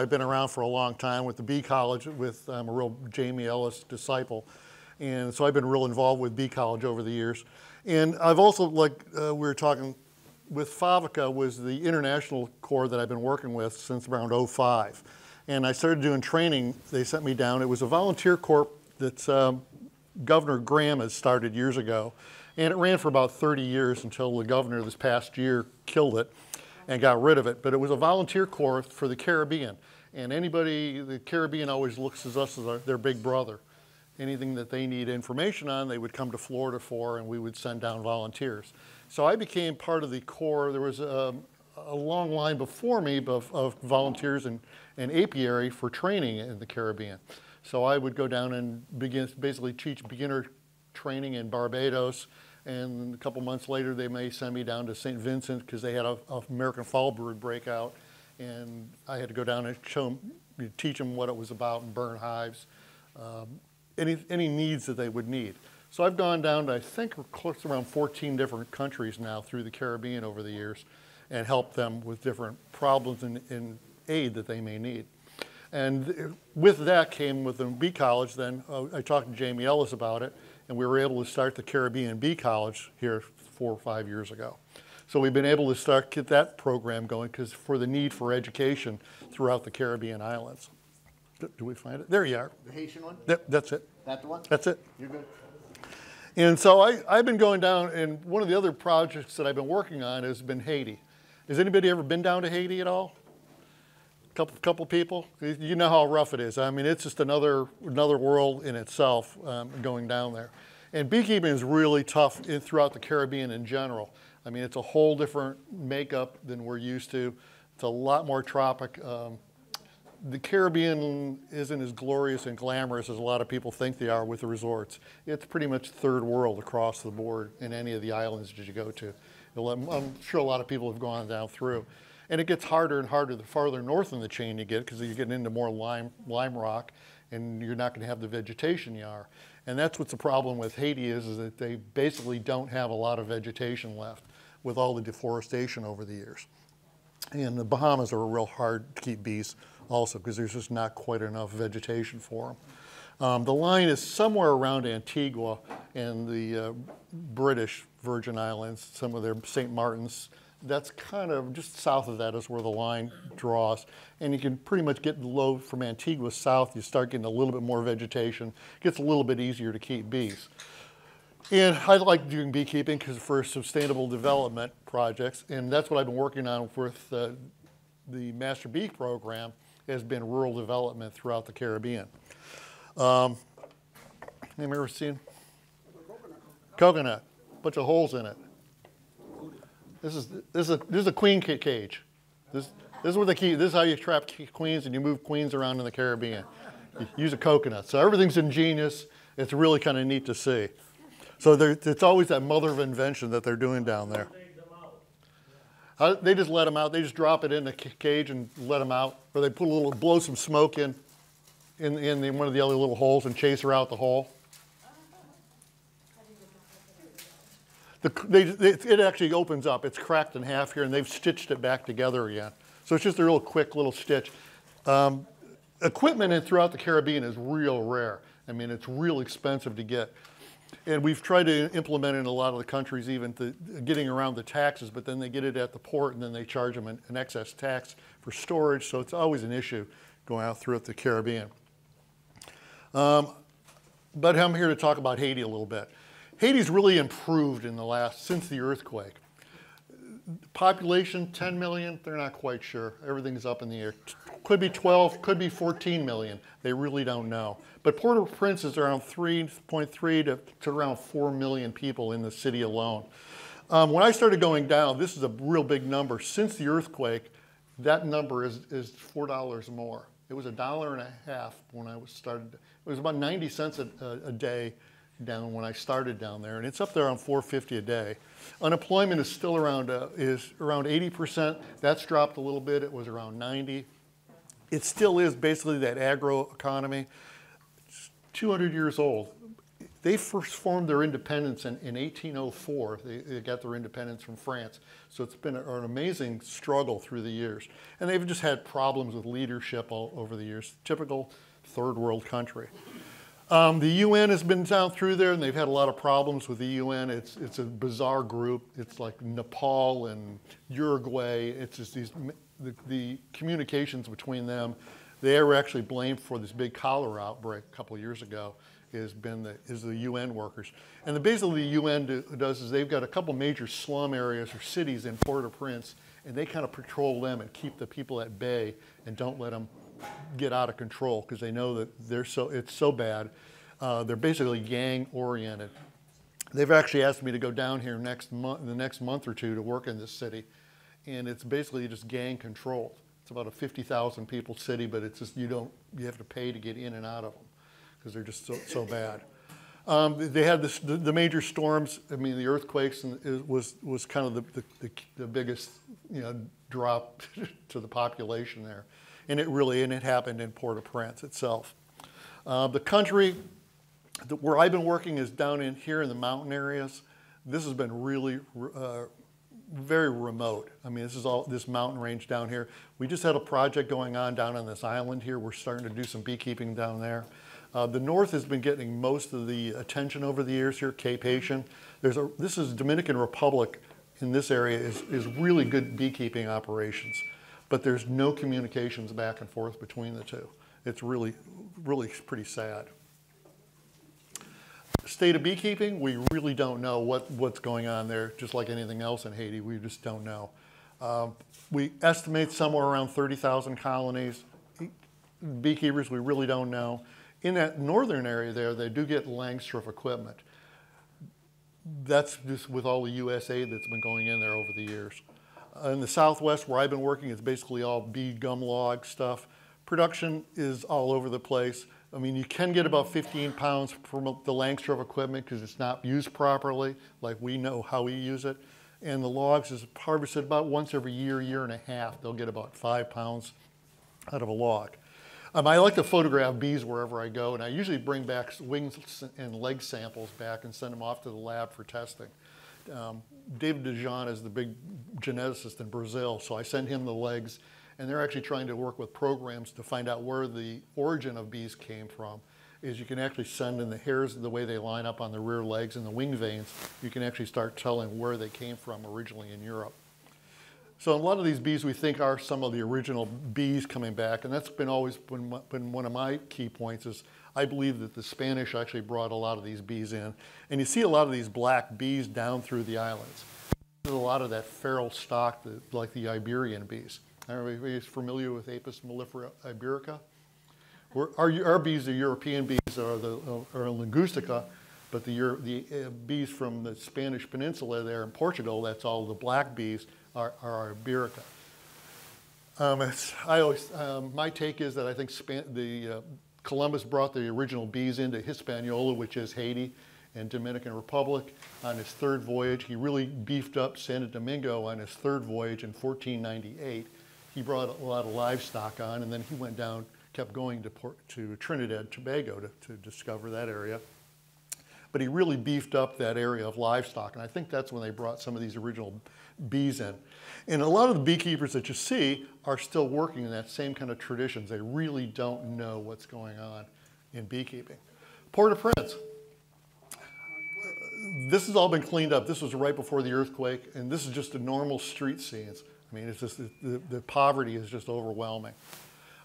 I've been around for a long time with the Bee College, with I'm a real Jamie Ellis disciple. And so I've been real involved with Bee College over the years. And I've also, like uh, we were talking with FAVACA, was the international corps that I've been working with since around 05. And I started doing training. They sent me down. It was a volunteer corps that um, Governor Graham had started years ago. And it ran for about 30 years until the governor this past year killed it and got rid of it. But it was a volunteer corps for the Caribbean. And anybody, the Caribbean always looks at us as our, their big brother anything that they need information on, they would come to Florida for, and we would send down volunteers. So I became part of the corps. There was a, a long line before me of, of volunteers and, and apiary for training in the Caribbean. So I would go down and begin, basically teach beginner training in Barbados, and a couple months later they may send me down to St. Vincent because they had a, a American foulbrood breakout, and I had to go down and show them, teach them what it was about and burn hives. Um, any, any needs that they would need. So I've gone down to, I think, close around 14 different countries now through the Caribbean over the years and helped them with different problems and, and aid that they may need. And with that came with the Bee College, then uh, I talked to Jamie Ellis about it, and we were able to start the Caribbean Bee College here four or five years ago. So we've been able to start get that program going because for the need for education throughout the Caribbean islands. Do we find it? There you are. The Haitian one? That, that's it. That the one? That's it. You're good. And so I, I've been going down, and one of the other projects that I've been working on has been Haiti. Has anybody ever been down to Haiti at all? Couple, couple people. You know how rough it is. I mean, it's just another another world in itself um, going down there. And beekeeping is really tough in, throughout the Caribbean in general. I mean, it's a whole different makeup than we're used to. It's a lot more tropic. Um, the Caribbean isn't as glorious and glamorous as a lot of people think they are with the resorts. It's pretty much third world across the board in any of the islands that you go to. I'm sure a lot of people have gone down through. And it gets harder and harder the farther north in the chain you get because you're getting into more lime, lime rock and you're not going to have the vegetation you are. And that's what's the problem with Haiti is, is that they basically don't have a lot of vegetation left with all the deforestation over the years. And the Bahamas are real hard to keep bees also because there's just not quite enough vegetation for them. Um, the line is somewhere around Antigua and the uh, British Virgin Islands, some of their St. Martin's. That's kind of just south of that is where the line draws. And you can pretty much get low from Antigua south, you start getting a little bit more vegetation. It gets a little bit easier to keep bees. And I like doing beekeeping because for sustainable development projects, and that's what I've been working on with uh, the Master Bee program has been rural development throughout the Caribbean. Um, anybody ever seen? Coconut. Bunch of holes in it. This is this is a this is a queen cage. This this is where the key. This is how you trap queens and you move queens around in the Caribbean. You use a coconut. So everything's ingenious. It's really kind of neat to see. So it's always that mother of invention that they're doing down there. They just let them out. They just drop it in the cage and let them out, or they put a little, blow some smoke in, in, in the, one of the other little holes and chase her out the hole. The, they, they, it actually opens up. It's cracked in half here, and they've stitched it back together again. So it's just a real quick little stitch. Um, equipment in, throughout the Caribbean is real rare. I mean, it's real expensive to get. And we've tried to implement in a lot of the countries, even to getting around the taxes, but then they get it at the port and then they charge them an, an excess tax for storage. So it's always an issue going out throughout the Caribbean. Um, but I'm here to talk about Haiti a little bit. Haiti's really improved in the last, since the earthquake. Population, 10 million, they're not quite sure. Everything's up in the air. Could be 12, could be 14 million. They really don't know. But Port-au-Prince is around 3.3 to, to around 4 million people in the city alone. Um, when I started going down, this is a real big number. Since the earthquake, that number is, is $4 more. It was a dollar and a half when I was started. It was about 90 cents a, a, a day down when I started down there, and it's up there on 450 a day. Unemployment is still around uh, is around 80%. That's dropped a little bit. It was around 90. It still is basically that agro economy. It's 200 years old. they first formed their independence in, in 1804. They, they got their independence from France. So it's been an amazing struggle through the years. And they've just had problems with leadership all over the years. Typical third world country. Um, the UN has been down through there and they've had a lot of problems with the UN. It's, it's a bizarre group. It's like Nepal and Uruguay. It's just these, the, the communications between them. They were actually blamed for this big cholera outbreak a couple of years ago has been the, is the UN workers. And the, basically the UN do, does is they've got a couple major slum areas or cities in Port-au-Prince and they kind of patrol them and keep the people at bay and don't let them get out of control because they know that they're so, it's so bad. Uh, they're basically gang oriented. They've actually asked me to go down here next month, the next month or two to work in this city. And it's basically just gang controlled. It's about a 50,000 people city, but it's just, you don't, you have to pay to get in and out of them because they're just so, so bad. Um, they had this, the, the, major storms. I mean, the earthquakes and it was was kind of the, the, the biggest you know drop to the population there, and it really and it happened in Port-au-Prince itself. Uh, the country where I've been working is down in here in the mountain areas. This has been really uh, very remote. I mean, this is all this mountain range down here. We just had a project going on down on this island here. We're starting to do some beekeeping down there. Uh, the north has been getting most of the attention over the years here, Cape Haitian. There's a, this is Dominican Republic in this area is, is really good beekeeping operations, but there's no communications back and forth between the two. It's really, really pretty sad. State of beekeeping, we really don't know what, what's going on there, just like anything else in Haiti, we just don't know. Um, we estimate somewhere around 30,000 colonies. Beekeepers, we really don't know. In that northern area there, they do get Langstroth equipment. That's just with all the USAID that's been going in there over the years. In the southwest where I've been working, it's basically all bee gum log stuff. Production is all over the place. I mean, you can get about 15 pounds from the Langstroth equipment because it's not used properly, like we know how we use it. And the logs is harvested about once every year, year and a half. They'll get about five pounds out of a log. Um, I like to photograph bees wherever I go, and I usually bring back wings and leg samples back and send them off to the lab for testing. Um, David De Jong is the big geneticist in Brazil, so I send him the legs, and they're actually trying to work with programs to find out where the origin of bees came from. Is you can actually send in the hairs, the way they line up on the rear legs and the wing veins, you can actually start telling where they came from originally in Europe. So a lot of these bees we think are some of the original bees coming back, and that's been always been, been one of my key points is I believe that the Spanish actually brought a lot of these bees in. And you see a lot of these black bees down through the islands. There's a lot of that feral stock, that, like the Iberian bees. Are everybody familiar with Apis mellifera iberica? Our, our, bees are European bees, are the are Ligustica, but the, the uh, bees from the Spanish peninsula there in Portugal, that's all the black bees, are, are Iberica. Um, I always, um, my take is that I think Span the uh, Columbus brought the original bees into Hispaniola, which is Haiti and Dominican Republic, on his third voyage. He really beefed up Santo Domingo on his third voyage in 1498. He brought a lot of livestock on, and then he went down, kept going to, Port, to Trinidad, Tobago to, to discover that area but he really beefed up that area of livestock. And I think that's when they brought some of these original bees in. And a lot of the beekeepers that you see are still working in that same kind of traditions. They really don't know what's going on in beekeeping. Port-au-Prince. This has all been cleaned up. This was right before the earthquake, and this is just the normal street scenes. I mean, it's just the, the poverty is just overwhelming.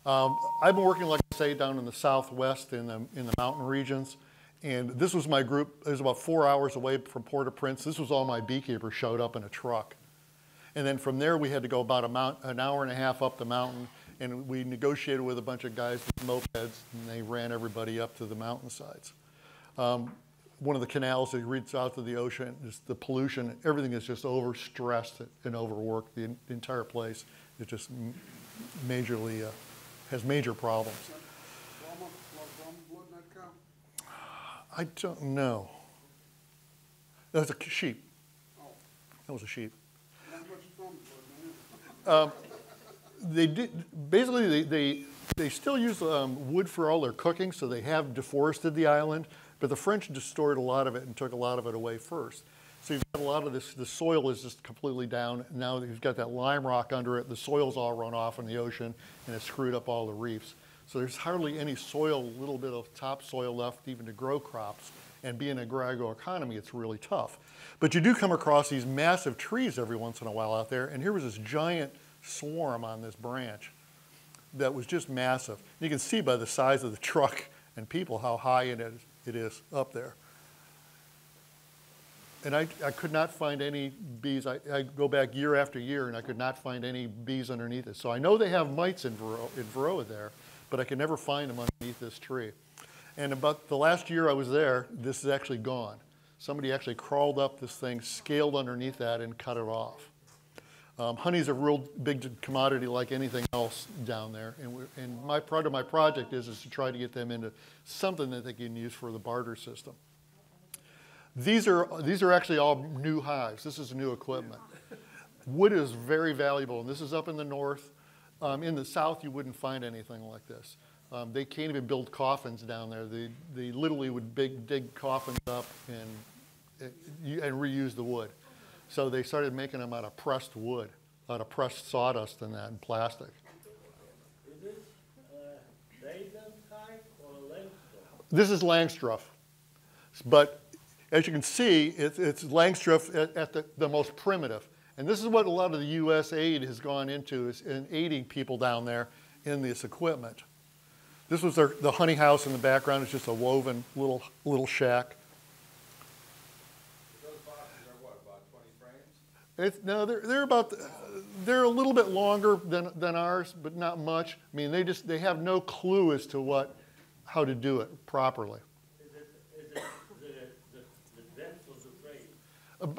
Um, I've been working, like I say, down in the southwest in the, in the mountain regions. And this was my group. It was about four hours away from Port-au-Prince. This was all my beekeepers showed up in a truck. And then from there, we had to go about mount, an hour and a half up the mountain. And we negotiated with a bunch of guys with mopeds, and they ran everybody up to the mountainsides. Um, one of the canals that leads out to the ocean is the pollution. Everything is just overstressed and overworked. The, the entire place is just majorly, uh, has major problems. I don't know. That was a sheep. That was a sheep. Um, they did basically they, they they still use um, wood for all their cooking, so they have deforested the island. But the French destroyed a lot of it and took a lot of it away first. So you've got a lot of this, the soil is just completely down. Now that you've got that lime rock under it, the soil's all run off in the ocean, and it's screwed up all the reefs. So there's hardly any soil, a little bit of topsoil left even to grow crops. And being a agroeconomy, it's really tough. But you do come across these massive trees every once in a while out there, and here was this giant swarm on this branch that was just massive. You can see by the size of the truck and people how high it is, it is up there. And I, I could not find any bees. I, I go back year after year and I could not find any bees underneath it. So I know they have mites in Varroa, in Varroa there, but I could never find them underneath this tree. And about the last year I was there, this is actually gone. Somebody actually crawled up this thing, scaled underneath that, and cut it off. Um, honey's a real big commodity like anything else down there. And, and my part of my project is, is to try to get them into something that they can use for the barter system. These are, these are actually all new hives. This is new equipment. Wood is very valuable, and this is up in the north. Um, in the south, you wouldn't find anything like this. Um, they can't even build coffins down there. They, they literally would big, dig coffins up and, and reuse the wood. So they started making them out of pressed wood, out of pressed sawdust and that, and plastic. Is this is Langstroth. But as you can see, it, it's Langstroth at, at the, the, most primitive. And this is what a lot of the U.S. aid has gone into, is in aiding people down there in this equipment. This was their, the honey house in the background. It's just a woven little, little shack. Those boxes are what, about 20 frames? It's, no, they're, they're about, they're a little bit longer than, than ours, but not much. I mean, they just, they have no clue as to what, how to do it properly.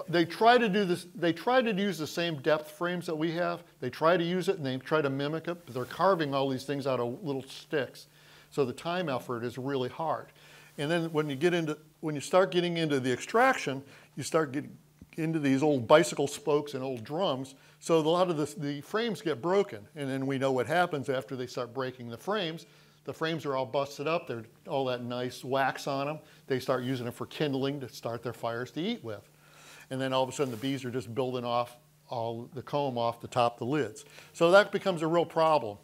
they try to do this, they try to use the same depth frames that we have. They try to use it and they try to mimic it, but they're carving all these things out of little sticks. So the time effort is really hard. And then when you get into, when you start getting into the extraction, you start getting into these old bicycle spokes and old drums. So a lot of this, the frames get broken. And then we know what happens after they start breaking the frames. The frames are all busted up. They're all that nice wax on them. They start using them for kindling to start their fires to eat with and then all of a sudden the bees are just building off all the comb off the top of the lids. So that becomes a real problem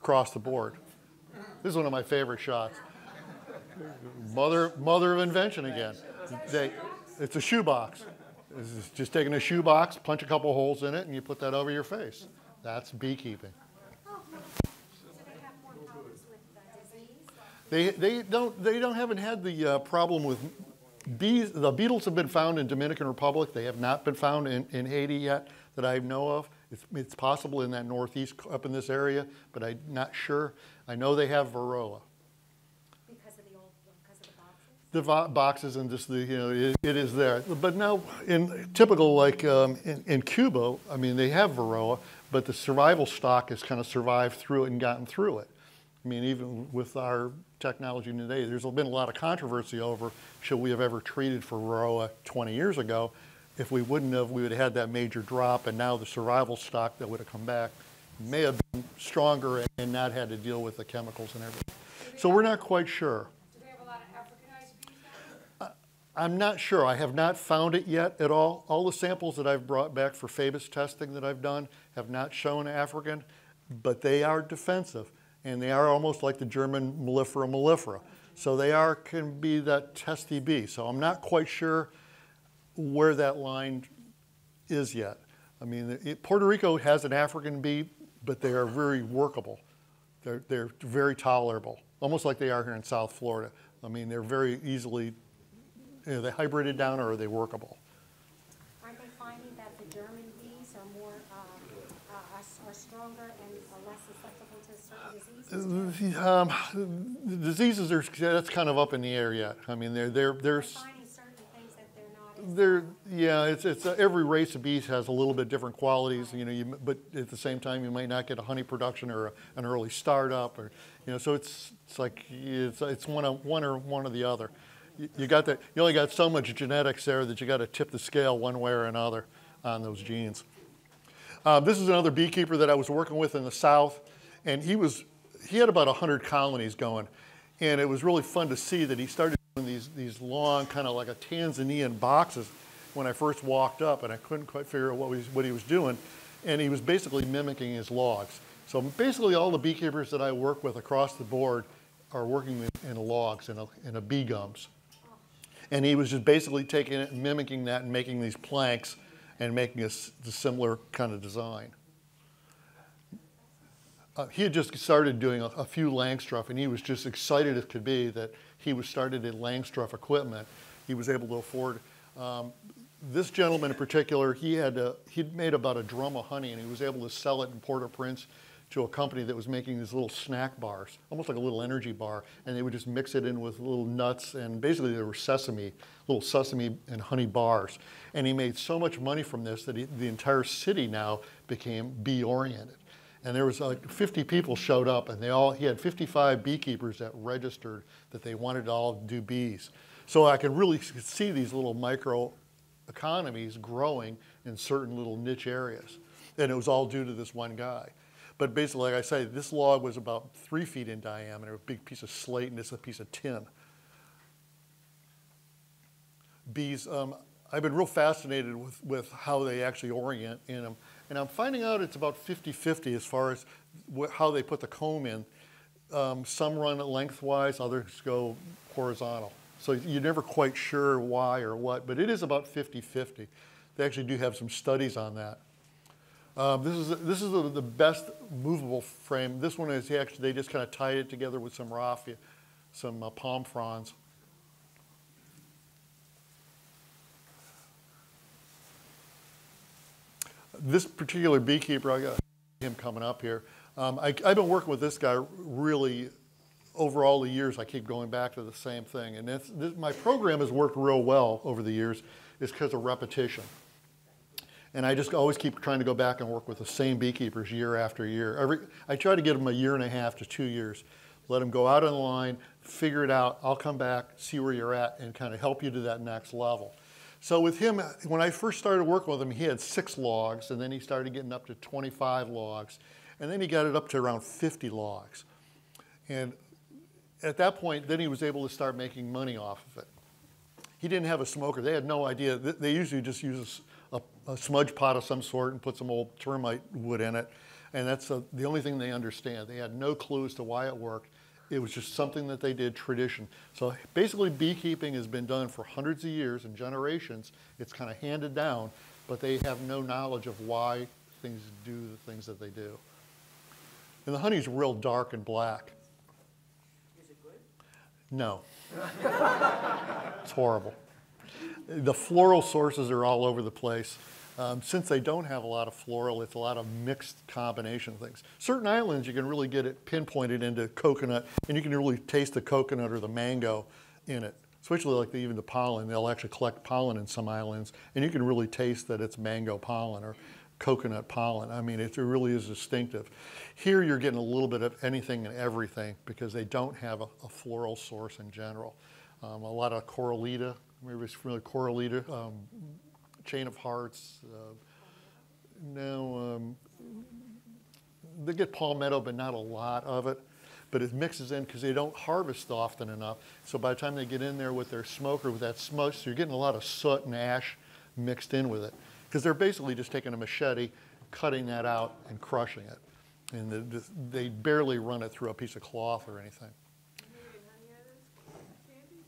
across the board. This is one of my favorite shots. Mother, mother of invention again. They, it's a shoebox. It's just taking a shoebox, punch a couple holes in it, and you put that over your face. That's beekeeping. They, they don't they don't haven't had the uh, problem with Bees, the beetles have been found in Dominican Republic. They have not been found in, in Haiti yet that I know of. It's, it's, possible in that northeast, up in this area, but I'm not sure. I know they have Varroa. Because of the old, because of the boxes? The boxes and just the, you know, it, it is there. But now, in typical, like um, in, in Cuba, I mean, they have Varroa, but the survival stock has kind of survived through it and gotten through it. I mean, even with our technology today, there's been a lot of controversy over should we have ever treated for Varroa 20 years ago. If we wouldn't have, we would have had that major drop, and now the survival stock that would have come back may have been stronger and not had to deal with the chemicals and everything. So we're not quite sure. Do they have a lot of Africanized bees? I'm not sure. I have not found it yet at all. All the samples that I've brought back for FABIS testing that I've done have not shown African, but they are defensive and they are almost like the German mellifera mellifera. So they are can be that testy bee. So I'm not quite sure where that line is yet. I mean, it, Puerto Rico has an African bee, but they are very workable. They're, they're very tolerable, almost like they are here in South Florida. I mean, they're very easily, you know, they hybrided down or are they workable? Aren't they finding that the German bees are more, uh, uh, are, are stronger and are less susceptible to certain diseases? Um, diseases are that's kind of up in the air yet. I mean, they're they're they're. They're finding certain things that They're, yeah, it's, it's, uh, every race of bees has a little bit different qualities, you know, you, but at the same time, you might not get a honey production or a, an early startup or, you know, so it's, it's like, it's, it's one, one or one or the other. You, you got that, you only got so much genetics there that you got to tip the scale one way or another on those genes. Um, this is another beekeeper that I was working with in the south, and he was, he had about 100 colonies going, and it was really fun to see that he started these, these long, kind of like a Tanzanian boxes when I first walked up, and I couldn't quite figure out what, was, what he was doing. And he was basically mimicking his logs. So basically, all the beekeepers that I work with across the board are working in, logs, in a, in a bee gums. And he was just basically taking it and mimicking that and making these planks and making a similar kind of design. Uh, he had just started doing a, a few Langstroth, and he was just excited as could be that he was started in Langstroth equipment. He was able to afford. Um, this gentleman in particular, he had a, he'd made about a drum of honey, and he was able to sell it in Port-au-Prince to a company that was making these little snack bars, almost like a little energy bar, and they would just mix it in with little nuts, and basically they were sesame, little sesame and honey bars. And he made so much money from this that he, the entire city now became bee-oriented. And there was like 50 people showed up, and they all he had 55 beekeepers that registered that they wanted to all do bees. So I could really see these little micro economies growing in certain little niche areas, and it was all due to this one guy. But basically, like I say, this log was about three feet in diameter, a big piece of slate, and this is a piece of tin. Bees, um, I've been real fascinated with, with how they actually orient in them. And I'm finding out it's about 50-50 as far as how they put the comb in. Um, some run lengthwise, others go horizontal. So you're never quite sure why or what, but it is about 50-50. They actually do have some studies on that. Um, this is this is the, the best movable frame. This one is actually they just kind of tied it together with some raffia, some uh, palm fronds. This particular beekeeper, I got him coming up here. Um, I, I've been working with this guy really over all the years. I keep going back to the same thing, and this, my program has worked real well over the years. Is because of repetition. And I just always keep trying to go back and work with the same beekeepers year after year. Every, I try to get them a year and a half to two years. Let them go out on the line, figure it out. I'll come back, see where you're at, and kind of help you to that next level. So with him, when I first started working with him, he had six logs, and then he started getting up to 25 logs, and then he got it up to around 50 logs. And at that point, then he was able to start making money off of it. He didn't have a smoker. They had no idea. They usually just use a, a smudge pot of some sort and put some old termite wood in it. And that's uh the only thing they understand. They had no clue as to why it worked. It was just something that they did, tradition. So basically, beekeeping has been done for hundreds of years and generations. It's kind of handed down, but they have no knowledge of why things do the things that they do. And the honey's real dark and black. Is it good? No. it's horrible. The floral sources are all over the place. Um, since they don't have a lot of floral, it's a lot of mixed combination things. Certain islands, you can really get it pinpointed into coconut, and you can really taste the coconut or the mango in it. Especially like the, even the pollen, they'll actually collect pollen in some islands, and you can really taste that it's mango pollen or coconut pollen. I mean, it really is distinctive. Here, you're getting a little bit of anything and everything because they don't have a, a floral source in general. Um, a lot of coralita, maybe familiar with coralita, um, chain of hearts. Uh, no, um, they get palmetto, but not a lot of it. But it mixes in because they don't harvest often enough. So by the time they get in there with their smoker, with that smoke, so you're getting a lot of soot and ash mixed in with it. Because they're basically just taking a machete, cutting that out, and crushing it. And they, just- they barely run it through a piece of cloth or anything. Making honey out of this? Candy?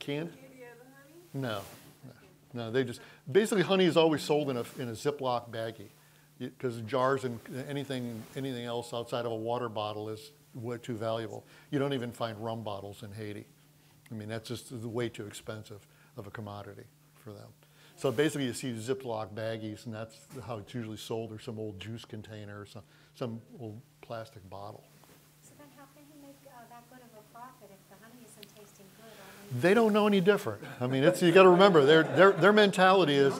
Canned? Candy out of honey? No, no, they just, basically honey is always sold in a, in a Ziploc baggie. Because jars and anything, anything else outside of a water bottle is way too valuable. You don't even find rum bottles in Haiti. I mean, that's just way too expensive of a commodity for them. So basically you see Ziploc baggies and that's how it's usually sold or some old juice container or some, some old plastic bottle. So then how can he make uh, that good of a profit if the honey isn't tasting good? I mean, They don't know any different. I mean, it's, you gotta remember, their, their, their mentality is,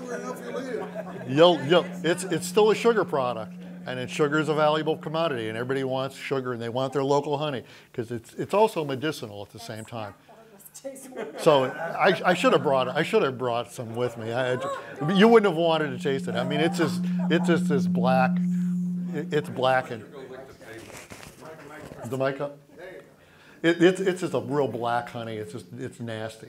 you'll, you'll, it's, it's still a sugar product. And it's, sugar is a valuable commodity and everybody wants sugar and they want their local honey. Cause it's, it's also medicinal at the same time. that must taste wonderful. So I, I should have brought, I should have brought some with me. I, you wouldn't have wanted to taste it. I mean, it's just, it's just this black, it's black and. The mic up? It, it's, it's just a real black honey. It's just, it's nasty.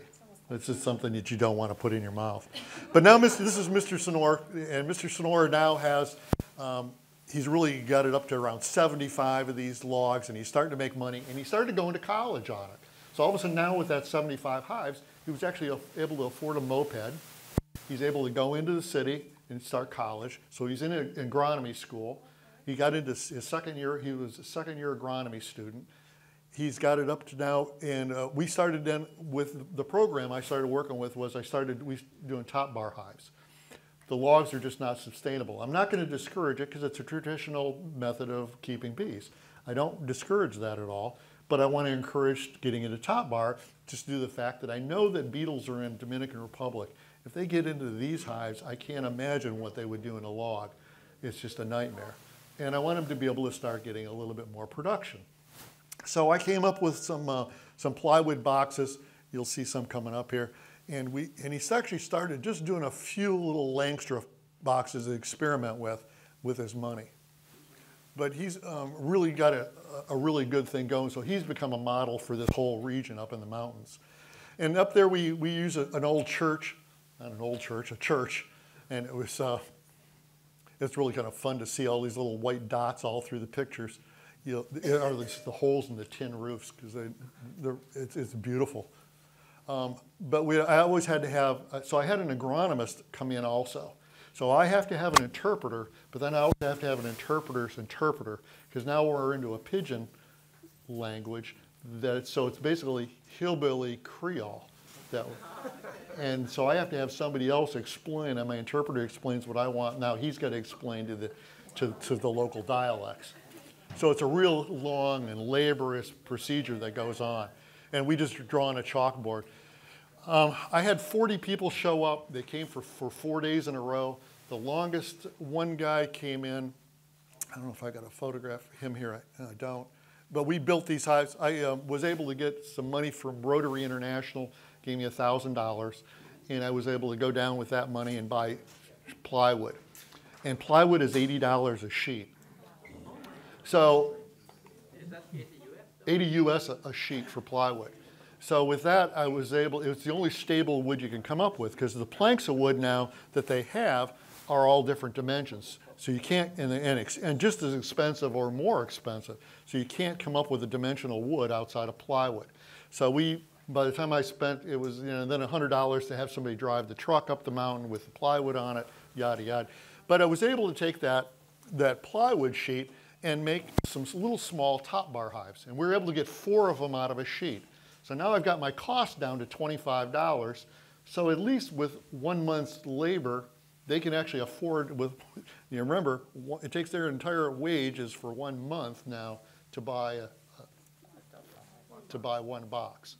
It's just something that you don't want to put in your mouth. But now, this is Mr. Sonor, and Mr. Sonor now has, um, he's really got it up to around 75 of these logs, and he's starting to make money, and he started going to college on it. So all of a sudden now with that 75 hives, he was actually able to afford a moped. He's able to go into the city and start college. So he's in agronomy school. He got into his second year, he was a second year agronomy student. He's got it up to now, and uh, we started then with the program I started working with was I started we doing top bar hives. The logs are just not sustainable. I'm not going to discourage it because it's a traditional method of keeping bees. I don't discourage that at all, but I want to encourage getting into top bar just due to the fact that I know that beetles are in Dominican Republic. If they get into these hives, I can't imagine what they would do in a log. It's just a nightmare. And I want them to be able to start getting a little bit more production. So I came up with some, uh, some plywood boxes. You'll see some coming up here. And, we, and he's actually started just doing a few little Langstroth boxes to experiment with, with his money. But he's um, really got a, a really good thing going. So he's become a model for this whole region up in the mountains. And up there we, we use a, an old church, not an old church, a church. And it was, uh, it's really kind of fun to see all these little white dots all through the pictures you know, these, the holes in the tin roofs because they, it's, it's beautiful. Um, but we, I always had to have, uh, so I had an agronomist come in also. So I have to have an interpreter, but then I also have to have an interpreter's interpreter because now we're into a pidgin language that it's, so it's basically hillbilly Creole. That, and so I have to have somebody else explain, and my interpreter explains what I want. Now he's got to explain to the, to, to the local dialects. So it's a real long and laborious procedure that goes on. And we just draw on a chalkboard. Um, I had 40 people show up. They came for, for four days in a row. The longest one guy came in. I don't know if I got a photograph of him here. I, I don't. But we built these hives. I uh, was able to get some money from Rotary International, gave me $1,000. And I was able to go down with that money and buy plywood. And plywood is $80 a sheet. So 80 US a, a sheet for plywood. So with that, I was able, it's the only stable wood you can come up with because the planks of wood now that they have are all different dimensions. So you can't, and, and, and just as expensive or more expensive. So you can't come up with a dimensional wood outside of plywood. So we, by the time I spent, it was, you know, then $100 to have somebody drive the truck up the mountain with the plywood on it, yada, yada. But I was able to take that, that plywood sheet and make some little small top bar hives. And we were able to get four of them out of a sheet. So now I've got my cost down to $25. So at least with one month's labor, they can actually afford with, you remember, it takes their entire wages for one month now to buy a, to buy one box.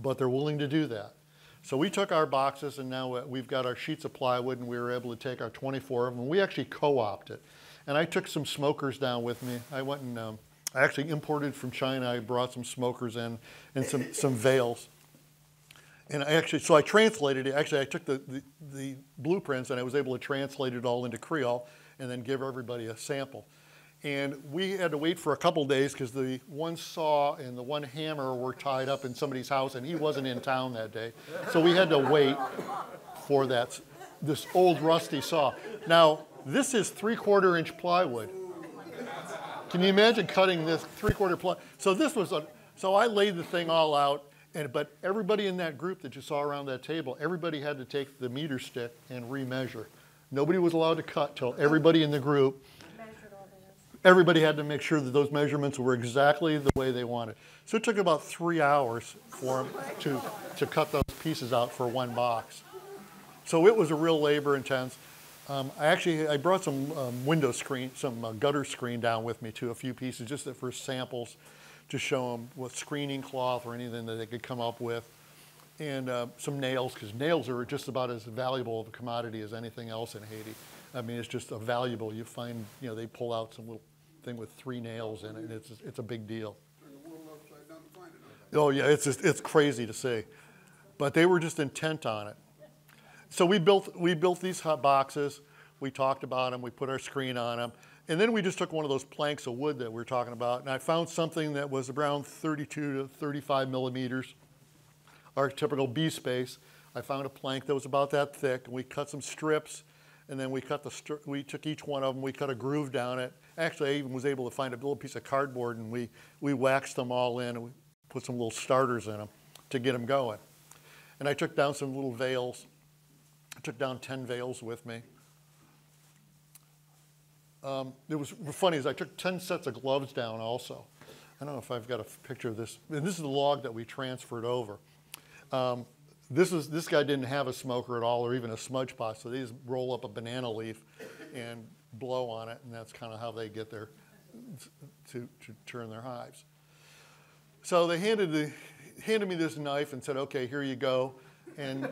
But they're willing to do that. So we took our boxes and now uh, we've got our sheets of plywood and we were able to take our 24 of them. We actually co-opted. And I took some smokers down with me. I went and um, I actually imported from China. I brought some smokers in and some, some veils. And I actually, so I translated it. Actually, I took the, the, the, blueprints and I was able to translate it all into Creole and then give everybody a sample. And we had to wait for a couple days because the one saw and the one hammer were tied up in somebody's house and he wasn't in town that day. So we had to wait for that, this old rusty saw. Now, this is three quarter inch plywood. Can you imagine cutting this three quarter ply? So this was a, so I laid the thing all out, and but everybody in that group that you saw around that table, everybody had to take the meter stick and remeasure. Nobody was allowed to cut till everybody in the group. Everybody had to make sure that those measurements were exactly the way they wanted. So it took about three hours for them to, to cut those pieces out for one box. So it was a real labor intense. Um, I actually I brought some um, window screen, some uh, gutter screen down with me too, a few pieces just for samples to show them with screening cloth or anything that they could come up with. And uh, some nails, because nails are just about as valuable of a commodity as anything else in Haiti. I mean, it's just a valuable. You find, you know, they pull out some little thing with three nails in it, and it's, it's a big deal. Oh yeah, it's just, it's crazy to see. But they were just intent on it. So we built, we built these boxes. We talked about them. We put our screen on them. And then we just took one of those planks of wood that we were talking about, and I found something that was around 32 to 35 millimeters, our typical bee space. I found a plank that was about that thick, and we cut some strips, and then we cut the we took each one of them, we cut a groove down it. Actually, I even was able to find a little piece of cardboard, and we we waxed them all in, and we put some little starters in them to get them going. And I took down some little veils. I took down 10 veils with me. Um, it was funny is I took 10 sets of gloves down also. I don't know if I've got a picture of this. And this is the log that we transferred over. Um, this, is, this guy didn't have a smoker at all or even a smudge pot, so they just roll up a banana leaf and blow on it, and that's kind of how they get their, to, to turn their hives. So they handed, the, handed me this knife and said, okay, here you go. And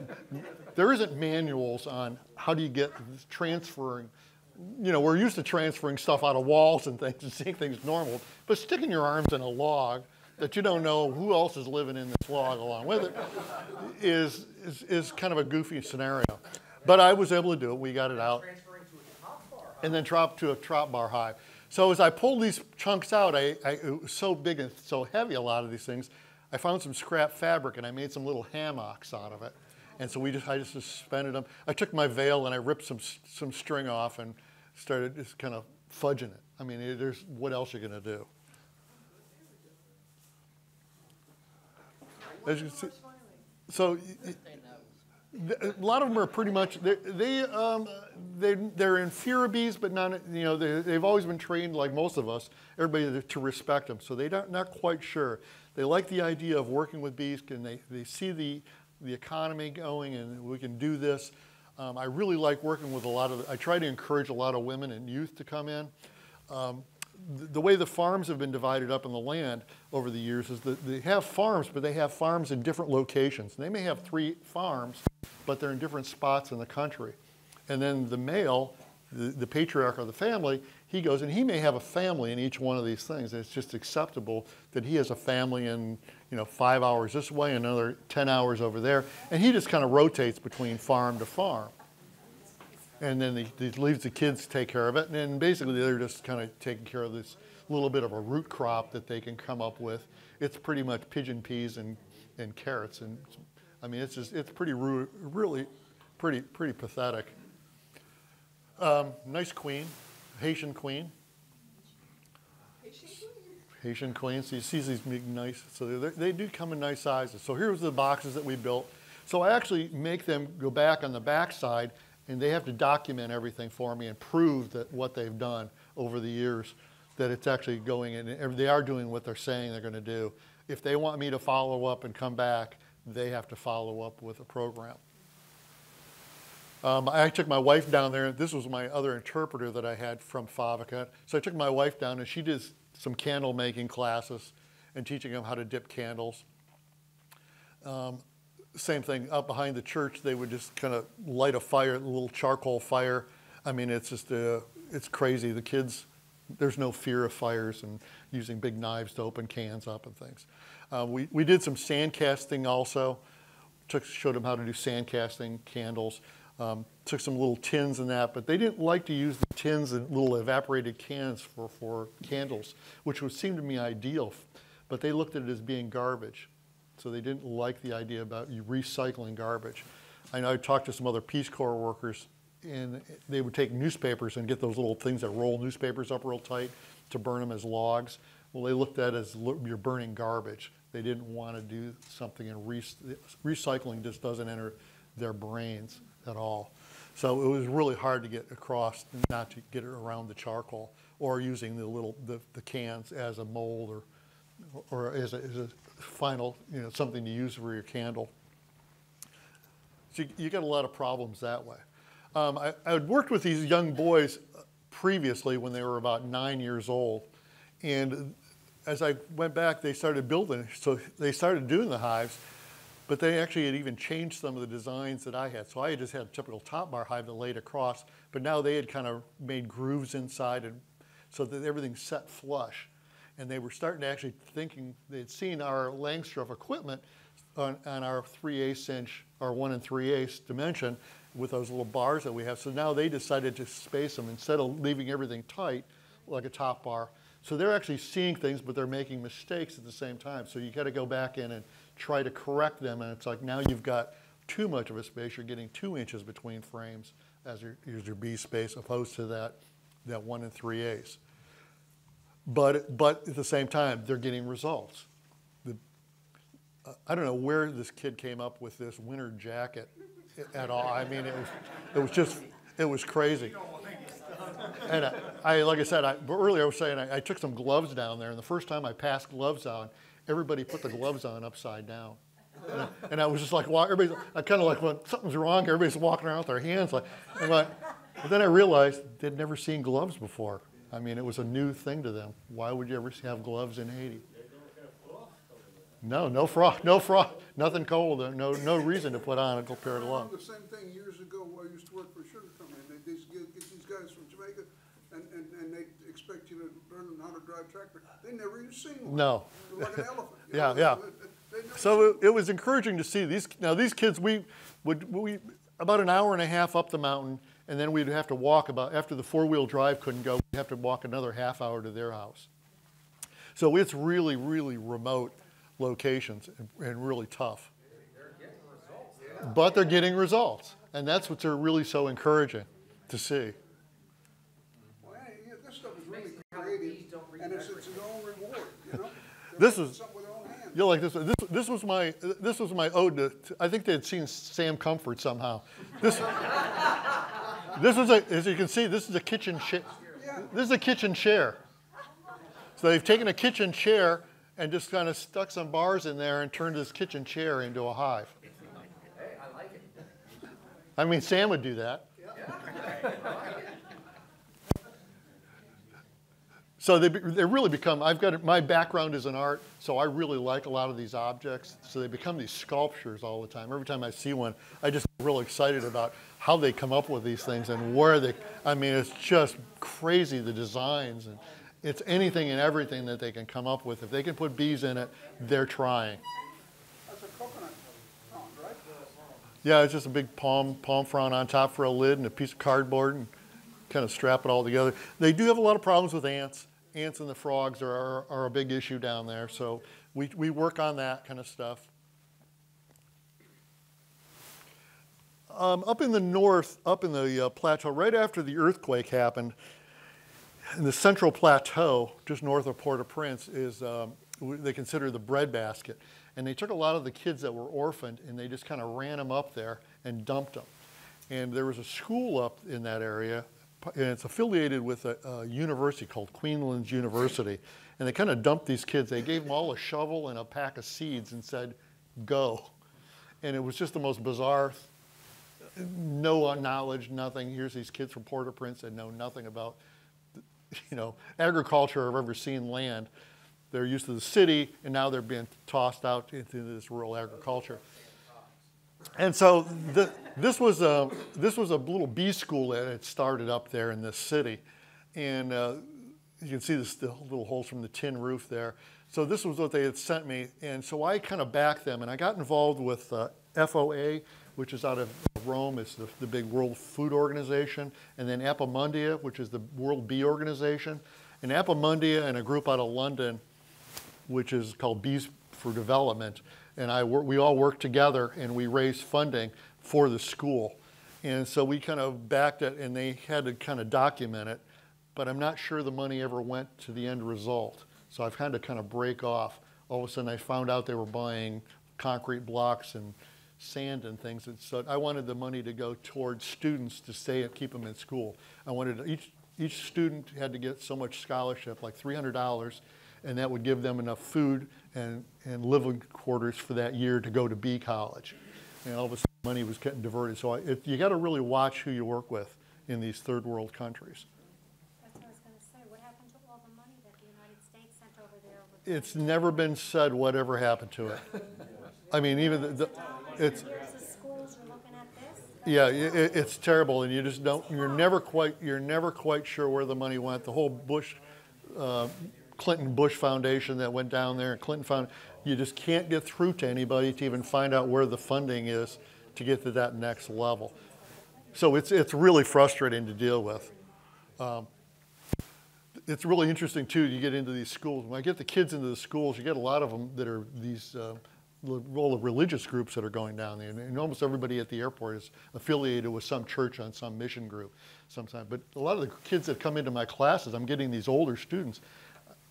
there isn't manuals on how do you get transferring. You know, we're used to transferring stuff out of walls and things and seeing things normal, but sticking your arms in a log that you don't know who else is living in this log along with it is, is, is kind of a goofy scenario. But I was able to do it. We got it out transferring to a and then drop to a top bar hive. So as I pulled these chunks out, I, I, it was so big and so heavy, a lot of these things, I found some scrap fabric and I made some little hammocks out of it. And so we just, I just suspended them. I took my veil and I ripped some, some string off and started just kind of fudging it. I mean, there's, what else are you gonna do? As you see, so a lot of them are pretty much they they um, they they're bees, but not you know they they've always been trained like most of us, everybody to, to respect them. So they're not, not quite sure. They like the idea of working with bees, and they they see the the economy going, and we can do this. Um, I really like working with a lot of. I try to encourage a lot of women and youth to come in the the way the farms have been divided up in the land over the years is that they have farms, but they have farms in different locations. They may have three farms, but they're in different spots in the country. And then the male, the, the patriarch of the family, he goes and he may have a family in each one of these things. It's just acceptable that he has a family in, you know, five hours this way, another 10 hours over there. And he just kind of rotates between farm to farm and then he, he leaves the kids to take care of it. And then basically they're just kind of taking care of this little bit of a root crop that they can come up with. It's pretty much pigeon peas and, and carrots. And I mean, it's just, it's pretty, really pretty, pretty pathetic. Um, nice queen, Haitian queen. Haitian queen. So you see these big nice, so they they do come in nice sizes. So here's the boxes that we built. So I actually make them go back on the back side and they have to document everything for me and prove that what they've done over the years, that it's actually going in, and they are doing what they're saying they're gonna do. If they want me to follow up and come back, they have to follow up with a program. Um, I took my wife down there. This was my other interpreter that I had from FAVACA. So I took my wife down and she did some candle making classes and teaching them how to dip candles. Um, same thing up behind the church. They would just kind of light a fire, a little charcoal fire. I mean, it's just uh, it's crazy. The kids, there's no fear of fires and using big knives to open cans up and things. Uh, we we did some sand casting also took, showed them how to do sand casting candles. Um, took some little tins and that, but they didn't like to use the tins and little evaporated cans for, for candles, which would seem to me ideal. But they looked at it as being garbage. So they didn't like the idea about you recycling garbage. I know I talked to some other Peace Corps workers, and they would take newspapers and get those little things that roll newspapers up real tight to burn them as logs. Well, they looked at it as you're burning garbage. They didn't want to do something, and re- recycling just doesn't enter their brains at all. So it was really hard to get across, not to get it around the charcoal, or using the little the, the cans as a mold or or as a, as a final, you know, something to use for your candle. So you, you got a lot of problems that way. Um, I, I had worked with these young boys previously when they were about nine years old, and as I went back, they started building. So they started doing the hives, but they actually had even changed some of the designs that I had. So I just had a typical top bar hive that laid across, but now they had kind of made grooves inside, and so that everything's set flush and they were starting to actually thinking they'd seen our Langstroth equipment on, on our 3 eighths inch, our 1 and 3 eighths dimension with those little bars that we have. So now they decided to space them instead of leaving everything tight. like a top bar. So they're actually seeing things, but they're making mistakes at the same time. So you got to go back in and try to correct them. And it's like now you've got too much of a space. You're getting two inches between frames as your, as your bee space, opposed to that, that one and three eighths. But, but at the same time, they're getting results. The, uh, I don't know where this kid came up with this winter jacket at all. I mean, it was, it was just, it was crazy. And I, I like I said, I, earlier I was saying I, I took some gloves down there, and the first time I passed gloves on, everybody put the gloves on upside down. And I, and I was just like, well, everybody's, I kind of like, well, something's wrong. Everybody's walking around with their hands like, I'm like, but then I realized they'd never seen gloves before. I mean, it was a new thing to them. Why would you ever have gloves in Haiti? No, no frost, no frost, nothing cold, uh, no, no reason to put on a pair of gloves. the same thing years ago, I used to work for a sugar company, and they, get these guys from Jamaica, and, and, and they expect you to learn how to drive tractor, they never even seen one. No. Like an elephant. Yeah, know, yeah. they- they never So it, it was encouraging to see these, now these kids, we would, we, about an hour and a half up the mountain, and then we'd have to walk about, after the four-wheel drive couldn't go, we'd have to walk another half hour to their house. So it's really, really remote locations and, and really tough. But they're getting results, and that's what they're really so encouraging to see. Well, hey, yeah, this stuff is really creative, and it's, it's their own reward, you know? They're This making is- Something with their own hands. You know, like this, this, this was my, this was my ode to, to- I think they had seen Sam Comfort somehow. This, this is a, as you can see, this is a kitchen chair. This is a kitchen chair. So they've taken a kitchen chair and just kind of stuck some bars in there and turned this kitchen chair into a hive. Hey, I like it. I mean, Sam would do that. So they, they really become, I've got, my background is in art, so I really like a lot of these objects. So they become these sculptures all the time. Every time I see one, I just get real excited about how they come up with these things and where they, I mean, it's just crazy, the designs. And it's anything and everything that they can come up with. If they can put bees in it, they're trying. Yeah, it's just a big palm, palm frond on top for a lid and a piece of cardboard and kind of strap it all together. They do have a lot of problems with ants. Ants and the frogs are, are, are a big issue down there, so we, we work on that kind of stuff. Um, up in the north, up in the uh, plateau, right after the earthquake happened, in the central plateau, just north of Port-au-Prince, is um, they consider the breadbasket. And they took a lot of the kids that were orphaned and they just kind of ran them up there and dumped them. And there was a school up in that area, and it's affiliated with a, a university called Queensland's University. And they kind of dumped these kids. They gave them all a shovel and a pack of seeds and said, "Go." And it was just the most bizarre no knowledge, nothing. Here's these kids from Port-au-Prince that know nothing about, you know, agriculture or ever seen land. They're used to the city, and now they're being tossed out into this rural agriculture. And so the, this was a this was a little B school that had started up there in this city, and uh, you can see this, the little holes from the tin roof there. So this was what they had sent me, and so I kind of backed them, and I got involved with uh, FOA, which is out of Rome. It's the, the big World Food Organization, and then Apimondia, which is the World Bee Organization, and Apimondia and a group out of London which is called Bees for Development. And I work, we all work together and we raise funding for the school. And so we kind of backed it and they had to kind of document it, but I'm not sure the money ever went to the end result. So I've had to kind of break off. All of a sudden I found out they were buying concrete blocks and sand and things. And so I wanted the money to go towards students to stay and keep them in school. I wanted each, each student had to get so much scholarship, like $300, and that would give them enough food and, and living quarters for that year to go to Bee College. And all of a sudden, money was getting diverted. So I, it, you got to really watch who you work with in these third world countries. That's what I was gonna say, what happened to all the money that the United States sent over there? with It's never been said whatever happened to it. I mean, even the, the it's, schools, you're looking at this? Yeah, i- i it's terrible, and you just don't. You're never quite. You're never quite sure where the money went. The whole Bush, uh, Clinton Bush Foundation that went down there, Clinton Found. You just can't get through to anybody to even find out where the funding is to get to that next level. So it's it's really frustrating to deal with. Um, it's really interesting too. You get into these schools. When I get the kids into the schools, you get a lot of them that are these uh, all the religious groups that are going down there. And, almost everybody at the airport is affiliated with some church on some mission group sometime. But a lot of the kids that come into my classes, I'm getting these older students.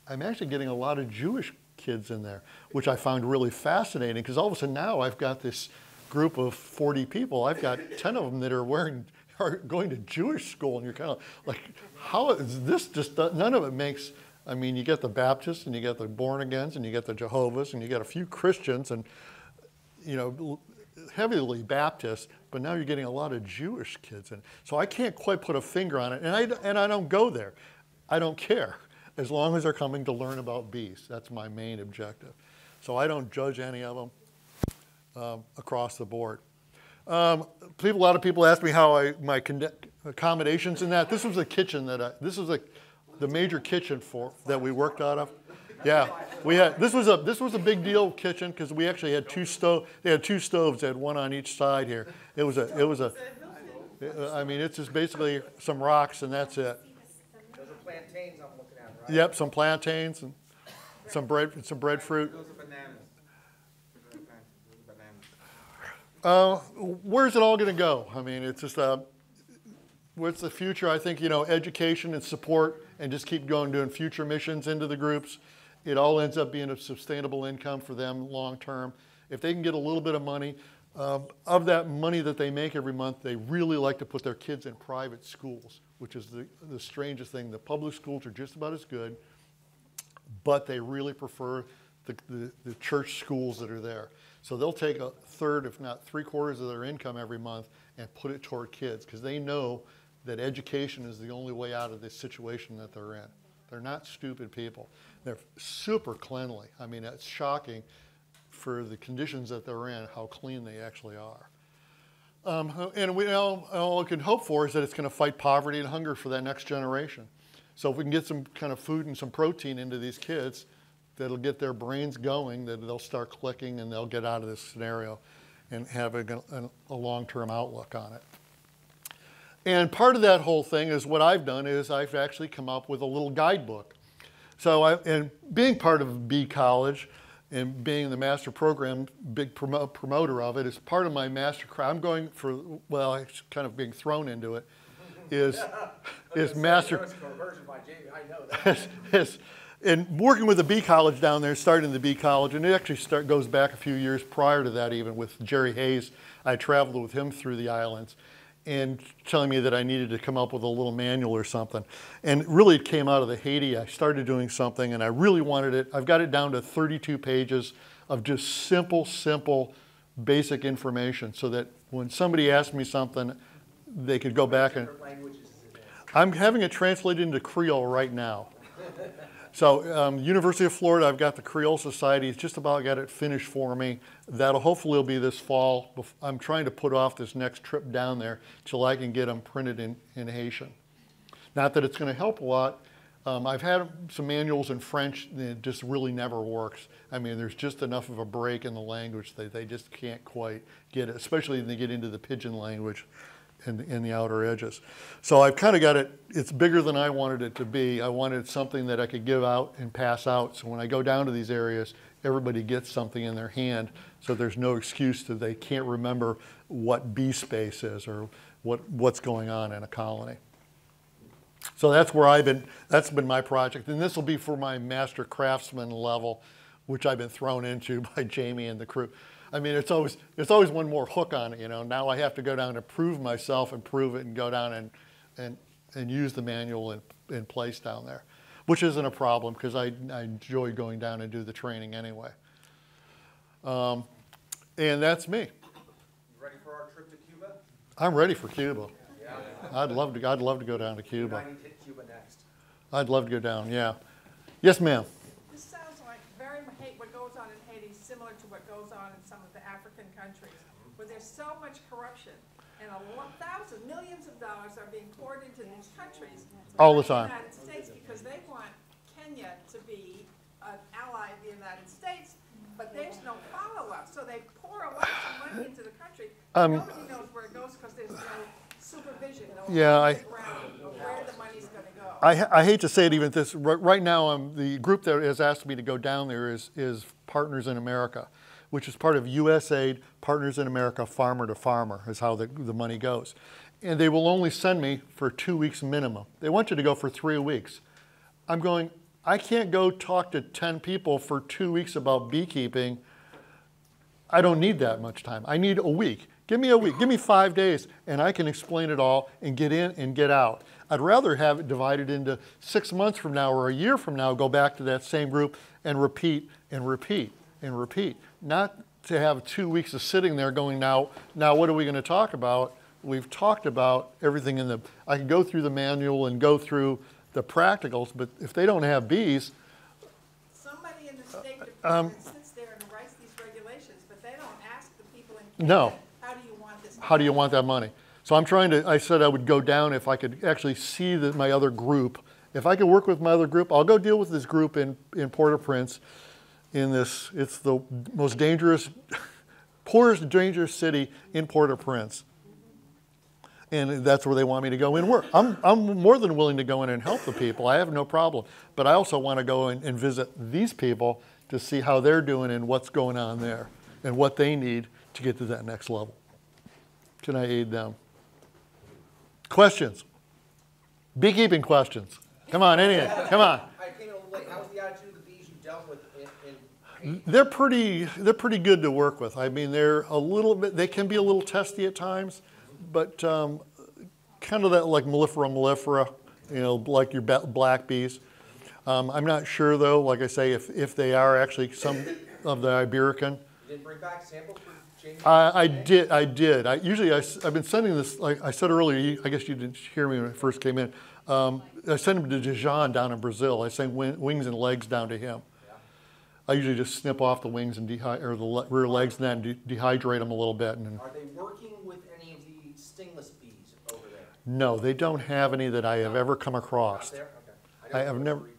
I'm actually getting a lot of Jewish kids in there, which I found really fascinating because all of a sudden now I've got this group of 40 people. I've got 10 of them that are wearing are going to Jewish school, and you're kind of like, how is this just none of it makes. I mean, you get the Baptists and you get the born agains and you get the Jehovah's and you get a few Christians and you know heavily Baptist, but now you're getting a lot of Jewish kids in. So I can't quite put a finger on it, and I and I don't go there. I don't care as long as they're coming to learn about bees. That's my main objective. So I don't judge any of them um, across the board. Um, people, a lot of people ask me how I my accommodations in that. This was a kitchen that I, this was a, the major kitchen for that we worked out of. Yeah, we had this was a this was a big deal kitchen because we actually had two stove. They had two stoves. They had one on each side here. It was a it was a. I mean, it's just basically some rocks and that's it. Those are plantains I'm looking at, right? Yep, some plantains and some bread some breadfruit. Those are bananas. Those are bananas. Uh, where's it all going to go? I mean, it's just uh, what's the future? I think you know, education and support, and just keep going doing future missions into the groups. It all ends up being a sustainable income for them long term. If they can get a little bit of money, um, of that money that they make every month, they really like to put their kids in private schools, which is the, the strangest thing. The public schools are just about as good, but they really prefer the, the, the church schools that are there. So they'll take a third, if not three quarters of their income every month and put it toward kids because they know that education is the only way out of this situation that they're in. They're not stupid people. They're super cleanly. I mean, it's shocking for the conditions that they're in how clean they actually are. Um, and we all, all we can hope for is that it's going to fight poverty and hunger for that next generation. So if we can get some kind of food and some protein into these kids, that'll get their brains going, that they'll start clicking and they'll get out of this scenario and have a, a, long-term outlook on it. And part of that whole thing is what I've done is I've actually come up with a little guidebook. So I, and being part of Bee College and being the master program, big promo- promoter of it, is part of my master. cra- I'm going for well, I'm kind of being thrown into it. Is is master There was conversion by Jamie, I know that. is, and working with the Bee College down there, starting the Bee College, and it actually start, goes back a few years prior to that, even with Jerry Hayes. I traveled with him through the islands and telling me that I needed to come up with a little manual or something. And really, it came out of the Haiti. I started doing something, and I really wanted it. I've got it down to 32 pages of just simple, simple, basic information so that when somebody asks me something, they could go back and. Different languages is in there. I'm having it translated into Creole right now. So, um, University of Florida, I've got the Creole Society. It's just about got it finished for me. That'll hopefully be this fall. I'm trying to put off this next trip down there till I can get them printed in, in Haitian. Not that it's going to help a lot. Um, I've had some manuals in French, and it just really never works. I mean, there's just enough of a break in the language that they just can't quite get it, especially when they get into the pidgin language in, in the outer edges. So I've kind of got it, it's bigger than I wanted it to be. I wanted something that I could give out and pass out. So when I go down to these areas, everybody gets something in their hand. So there's no excuse that they can't remember what bee space is or what, what's going on in a colony. So that's where I've been, that's been my project. And this will be for my master craftsman level, which I've been thrown into by Jamie and the crew. I mean, it's always, it's always one more hook on it, you know. Now I have to go down and prove myself and prove it and go down and, and, and use the manual in, in place down there, which isn't a problem because I, I enjoy going down and do the training anyway. Um, and that's me. You ready for our trip to Cuba? I'm ready for Cuba. Yeah. I'd love to, I'd love to go down to Cuba. I need to hit Cuba next. I'd love to go down, yeah. Yes, ma'am. This sounds like very, Ha- what goes on in Haiti, is similar to what goes on in some of the African countries, where there's so much corruption, and a lot, thousands, millions of dollars are being poured into these countries. All the time. United States, because they want Kenya to be an ally of the United States, but there's no follow-up, so they pour a lot of money into the country. Um, Nobody knows where it goes, because there's no supervision, no Yeah, I- on the ground of where the money's gonna go. I, I hate to say it even this, right, right now, um, the group that has asked me to go down there is, is Partners in America, which is part of USAID, Partners in America, Farmer to Farmer is how the, the money goes. And they will only send me for two weeks minimum. They want you to go for three weeks. I'm going, I can't go talk to 10 people for two weeks about beekeeping. I don't need that much time. I need a week. Give me a week, give me five days, and I can explain it all and get in and get out. I'd rather have it divided into six months from now or a year from now, go back to that same group and repeat and repeat and repeat. Not to have two weeks of sitting there going, now, now what are we going to talk about? We've talked about everything in the, I can go through the manual and go through the practicals, but if they don't have bees, Somebody in the State Um, Department sits there and writes these regulations, but they don't ask the people in No. How do you want this? how do you want that money? So I'm trying to, I said I would go down if I could actually see the, my other group. If I could work with my other group, I'll go deal with this group in, in Port-au-Prince in this, it's the most dangerous, poorest dangerous city in Port-au-Prince. And that's where they want me to go and work. I'm, I'm more than willing to go in and help the people. I have no problem. But I also want to go in and visit these people to see how they're doing and what's going on there and what they need to get to that next level. Can I aid them? Questions? Beekeeping questions. Come on, any, come on. They're pretty, they're pretty good to work with. I mean, they're a little bit, they can be a little testy at times, but um, kind of that like mellifera mellifera, you know, like your black bees. Um, I'm not sure though, like I say, if, if they are actually some of the Iberican. You didn't bring back samples for Jamie? I, I did, I did. I, usually I, have been sending this, like I said earlier, you, I guess you didn't hear me when I first came in. Um, I sent him to De Jong down in Brazil. I sent wings and legs down to him. I usually just snip off the wings and dehy- or the le- rear legs and then de- dehydrate them a little bit. And Are they working with any of the stingless bees over there? no, they don't have any that I have ever come across. There? Okay. I know have never-.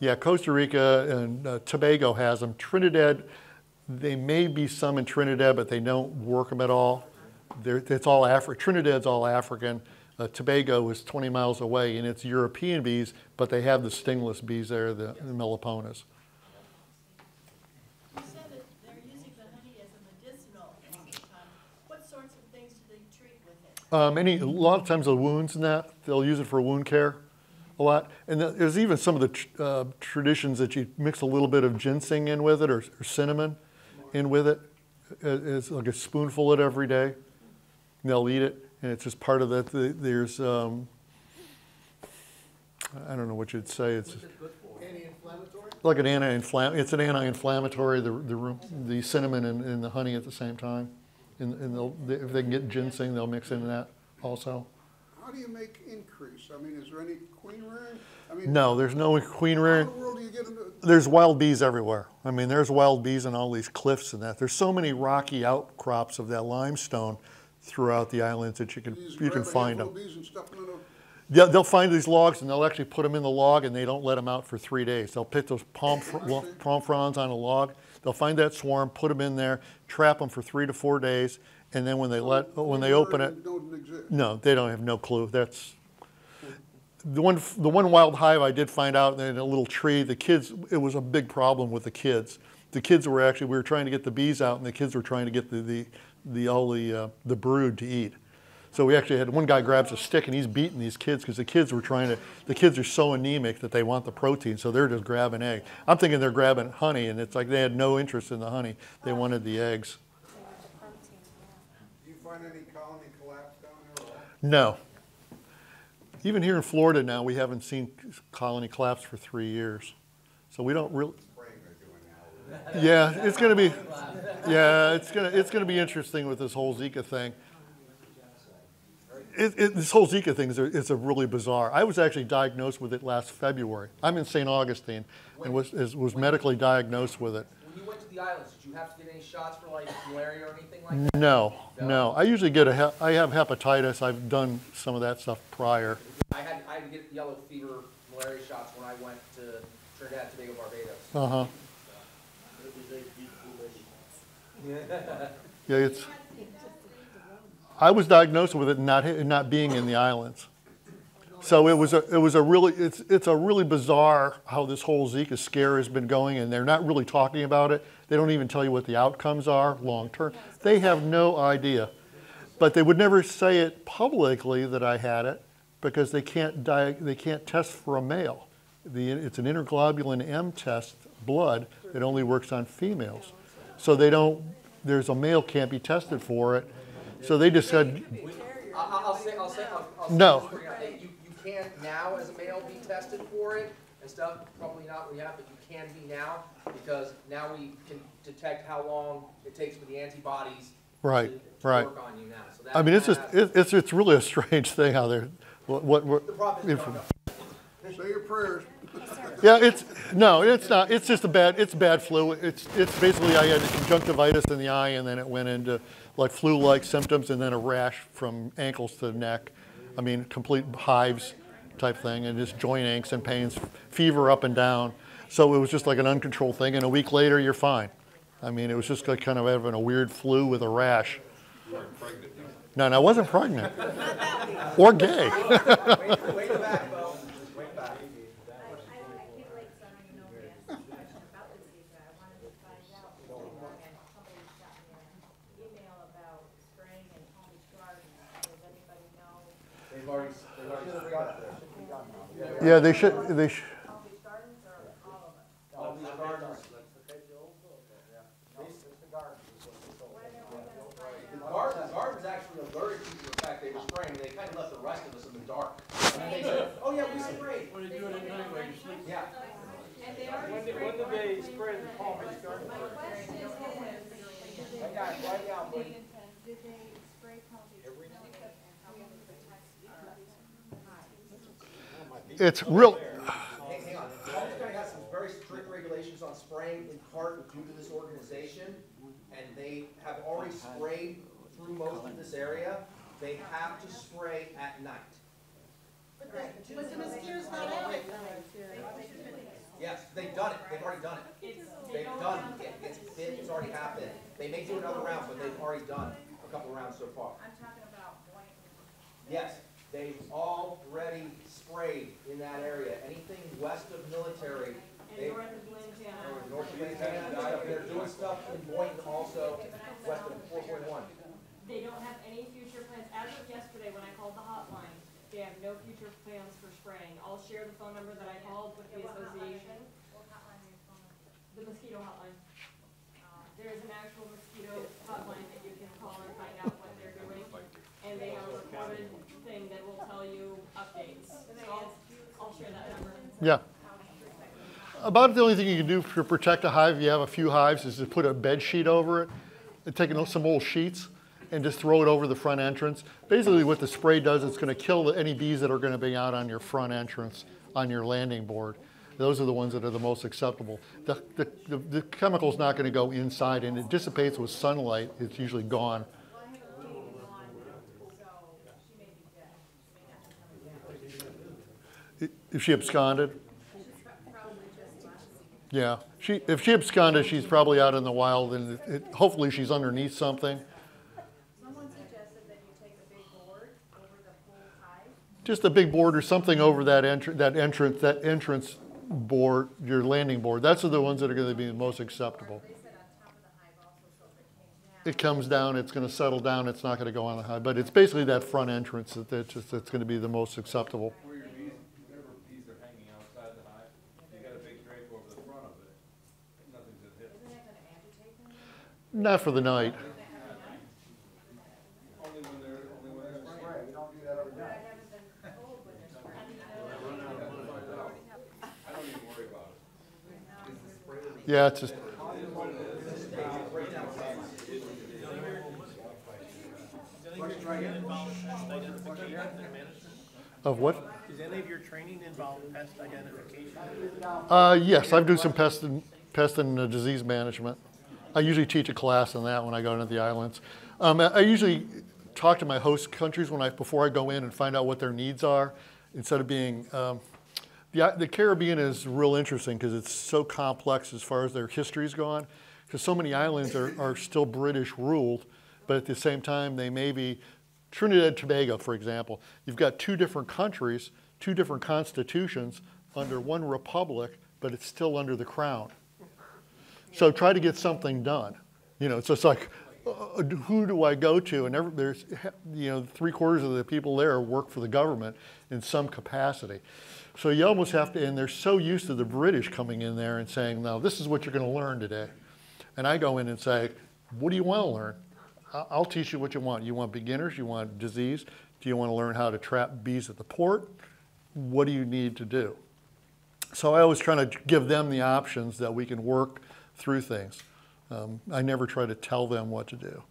Yeah, Costa Rica and uh, Tobago has them. Trinidad, they may be some in Trinidad, but they don't work them at all. They're, it's all Afri- Trinidad's all African. Uh, Tobago is 20 miles away, and it's European bees, but they have the stingless bees there, the, the Meliponas. You said that they're using the honey as a medicinal all the time. What sorts of things do they treat with it? Um, any, a lot of times the wounds and that, they'll use it for wound care a lot. And th- there's even some of the tr- uh, traditions that you mix a little bit of ginseng in with it or, or cinnamon in with it. It- It's like a spoonful of it every day. And they'll eat it, and it's just part of that. The- There's, um, I don't know what you'd say. It's like an anti-inflammatory. It's an anti-inflammatory. The the, room- the cinnamon and, and the honey at the same time. And, and they'll, if they can get ginseng, they'll mix in that also. How do you make increase? I mean, is there any queen rearing? I mean, No, there's no queen How rearing. in the world do you get them to? There's wild bees everywhere. I mean, there's wild bees on all these cliffs and that. There's so many rocky outcrops of that limestone throughout the islands that you can just you can grab a find handful them. of bees and stuff them in a- Yeah, they'll find these logs and they'll actually put them in the log and they don't let them out for three days. They'll pick those palm fr- lo- palm fronds on a log. They'll find that swarm, put them in there, trap them for three to four days, and then when they let when they open it. No, they don't have no clue. That's the one. The one wild hive I did find out in a little tree. The kids. It was a big problem with the kids. The kids were actually. We were trying to get the bees out, and the kids were trying to get the the, the all the uh, the brood to eat. So we actually had one guy grabs a stick and he's beating these kids because the kids were trying to. The kids are so anemic that they want the protein, so they're just grabbing egg. I'm thinking they're grabbing honey, and it's like they had no interest in the honey. They wanted the eggs. Do you find any colony collapse down there? No. Even here in Florida now, we haven't seen colony collapse for three years. So we don't really. Yeah, it's gonna be, yeah, it's gonna, it's gonna be interesting with this whole Zika thing. It, it, this whole Zika thing is a, is a really bizarre. I was actually diagnosed with it last February. I'm in St. Augustine and was, is, was medically diagnosed with it. When you went to the islands, did you have to get any shots for like malaria or anything like that? No, no. I usually get a, I have hepatitis. I've done some of that stuff prior. I had, I had to get yellow fever malaria shots when I went to Trinidad, Tobago, Barbados. Uh-huh. Maybe they keep foolish. Yeah, it's, I was diagnosed with it not, not being in the islands. So it was a, it was a really, it's, it's a really bizarre how this whole Zika scare has been going, and they're not really talking about it. They don't even tell you what the outcomes are long-term. They have no idea. But they would never say it publicly that I had it, because they can't di, they can't test for a male. The, it's an interglobulin M test, blood, that only works on females. So they don't, there's a male can't be tested for it. So they just said, I, I- I'll say, I'll say, I'll, I'll say No. this for you. You, you can now as a male be tested for it and stuff, probably not when you have, but you can be now, because now we can detect how long it takes for the antibodies Right, to, to right. work on you now, so that. I mean, it's just, that- it- it's, it's really a strange thing how they're, what, what, what- The problem is, no, no. Say your prayers. yeah, it's, no, it's not, it's just a bad, it's bad flu. It's, it's basically, I had conjunctivitis in the eye and then it went into like flu-like symptoms and then a rash from ankles to the neck. I mean, complete hives type thing and just joint aches and pains, fever up and down. So it was just like an uncontrolled thing and a week later, you're fine. I mean, it was just like kind of having a weird flu with a rash. No, no, I wasn't pregnant. Or gay. Wait, wait back, Bo, wait back. I, I, I can't relate, because I don't even know if they asked a question about the Zika, I wanted to find out, and somebody shot me an email about spraying in Palm Beach Gardens, does anybody know? They've already, they've already got it. Yeah, they should, they should. Palm Beach Gardens or all of us? All these gardens. The garden, the garden's actually alerted people to the fact they were spraying, they kind of left the rest of us in the dark. And they said, oh yeah, we sprayed. What do you do at night while you sleep? Yeah. And they already When did, when did they spray the Palm Beach garden? My question is, did they, did they spray Palm Beach and how will it protect our It's real, Hey, hang on, Palm County has some very strict regulations on spraying in part due to this organization. And they have already sprayed through most of this area. They have to spray at night. But the, but the mosquitoes not out at night. Yes, they've done it, they've already done it. They've done it, it's, it's already happened. They may do another round, but they've already done a couple rounds so far. I'm talking about Boynton. Yes, they've already sprayed in that area. Anything west of military. they- oh, And north of Lantana. or North of Lantana, and stuff. they're doing stuff in Boynton also, west of four point one. They don't have any future plans. As of yesterday, when I called the hotline, they have no future plans for spraying. I'll share the phone number that I called with the association, What hotline are you calling? the mosquito hotline. There is an actual mosquito hotline that you can call and find out what they're doing. And they have a recorded thing that will tell you updates. So I'll, I'll share that number. Yeah. About the only thing you can do to protect a hive, if you have a few hives, is to put a bed sheet over it, and take some old sheets and just throw it over the front entrance. Basically what the spray does, is it's gonna kill any bees that are gonna be out on your front entrance, on your landing board. Those are the ones that are the most acceptable. The, the, the- the chemical's not gonna go inside and it dissipates with sunlight, it's usually gone. Well, I have a lady on, so she may be dead, she may not be coming down. If she absconded, yeah. She, if she absconded, she's probably out in the wild and it, it- hopefully she's underneath something. Someone suggested that you take a big board over the whole hive. Just a big board or something over that entr, that entrance, that entrance board, your landing board. That's the ones that are gonna be the most acceptable. They said on top of the hive also, so if it. Comes down, it's gonna settle down, it's not gonna go on the high, but it's basically that front entrance that, that's just, that's gonna be the most acceptable. Where your bees, whatever bees are hanging outside the hive, you got a big drape over the front of it, nothing's gonna hit. Isn't that gonna agitate them? Not for the night. Only when they're, only when they're spraying. But I haven't been told when they're spraying. I don't even for the night. Yeah, it's just, of what? Does any of your training involve pest identification? Uh, yes, I do some pest and, pest and uh, disease management. I usually teach a class on that when I go into the islands. Um, I usually talk to my host countries when I, before I go in and find out what their needs are, instead of being, um, the, the Caribbean is real interesting because it's so complex as far as their history's gone. Because so many islands are, are still British ruled, but at the same time, they may be, Trinidad and Tobago, for example, you've got two different countries, two different constitutions under one republic, but it's still under the crown. So try to get something done. You know, so it's like, uh, who do I go to? And every, there's, you know, three quarters of the people there work for the government in some capacity. So you almost have to, and they're so used to the British coming in there and saying, now this is what you're going to learn today. And I go in and say, what do you want to learn? I'll teach you what you want. You want beginners? You want disease? Do you want to learn how to trap bees at the port? What do you need to do? So I always try to give them the options that we can work through things. Um, I never try to tell them what to do.